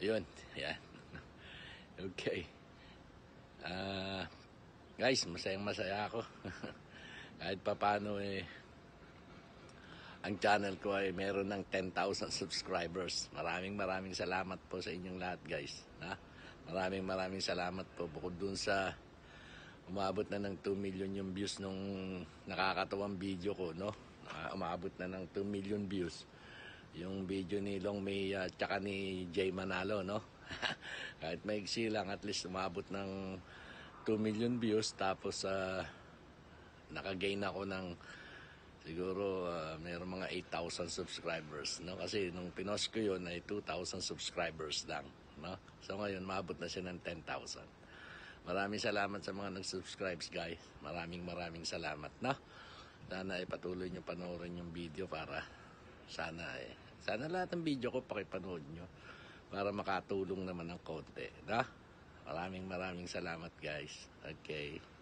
Yun, yan. Okay. Ah, guys, masayang masaya ako. Kahit papano eh, ang channel ko ay meron ng 10,000 subscribers. Maraming maraming salamat po sa inyong lahat guys. Ha? Maraming maraming salamat po. Bukod dun sa umabot na ng 2 million yung views nung nakakatawang video ko, no? Ah, umabot na ng 2 million views. Yung video ni Long May at tsaka ni Jay Manalo, no? Kahit maigsi lang, at least umabot ng 2 million views. Tapos, ah, nakagain ako ng siguro uh, mayroong mga 8,000 subscribers no? Kasi nung pinost ko yun ay 2,000 subscribers lang no? So ngayon maabot na siya ng 10,000 maraming salamat sa mga nag-subscribes guys. Maraming maraming salamat no? Sana ay patuloy nyo panoorin yung video para sana eh. Sana lahat ng video ko pakipanood nyo para makatulong naman ng konti no maraming maraming salamat guys. Okay